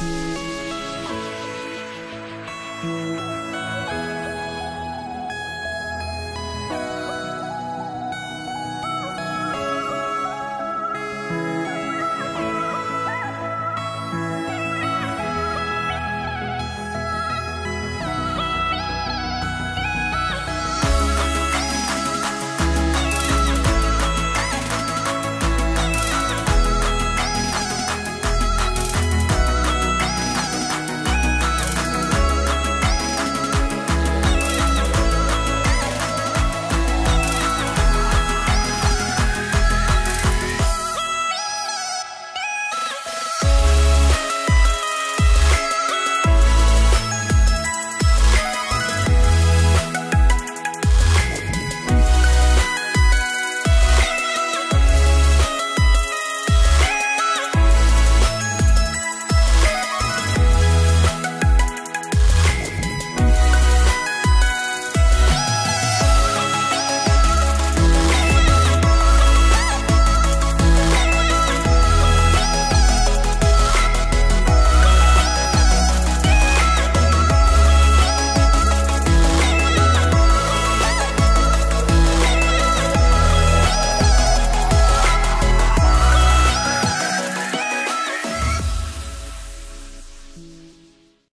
Bye.